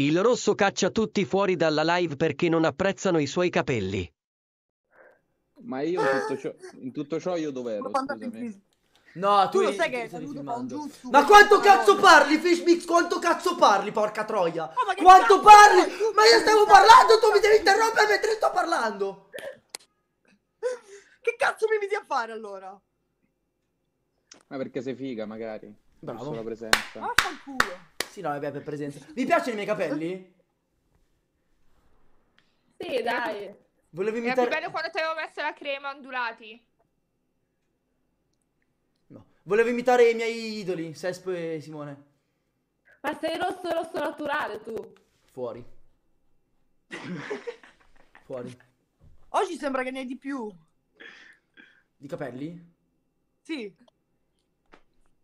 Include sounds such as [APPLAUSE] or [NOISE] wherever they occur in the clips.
Il rosso caccia tutti fuori dalla live perché non apprezzano i suoi capelli. Ma io in tutto ciò, in tutto ciò io dov'ero? Scusami. No, tu, Tu lo sai che filmando. con giusto. Ma quanto cazzo parli, Fishmix? Quanto cazzo parli, porca troia? Oh, ma Quanto cazzo parli? Ma io stavo parlando, tu mi devi interrompere mentre sto parlando. [LAUGHS] Che cazzo mi vedi a fare allora? Ma perché sei figa, magari. Bravo. La presenza. Vaffanculo. Sì, no, vabbè, per presenza. Vi piacciono i miei capelli? Sì, dai. Volevo Era più imitare... bello quando ti avevo messo la crema ondulati. No. Volevo imitare i miei idoli, Sespo e Simone. Ma sei rosso rosso naturale tu. Fuori. [LAUGHS] Fuori. Oggi sembra che ne hai di più. Di capelli? Sì.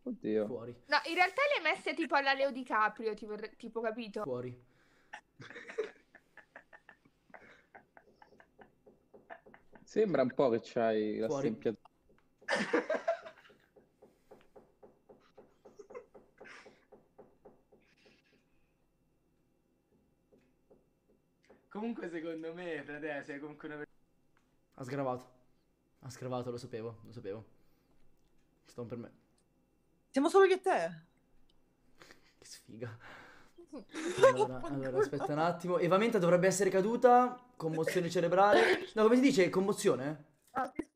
Oddio. Fuori. No, in realtà le hai messe tipo alla Leo DiCaprio, tipo, tipo capito? Fuori. Sembra un po' che c'hai la Fuori. sempia... Comunque secondo me, frate, sei comunque una persona... Ha sgravato. Ha sgravato, lo sapevo, lo sapevo. Sto per me. Siamo solo io e te. Che sfiga. [LAUGHS] Allora, allora, aspetta un attimo. Evamenta dovrebbe essere caduta. Commozione cerebrale. No, come si dice? Commozione? No, si